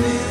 me.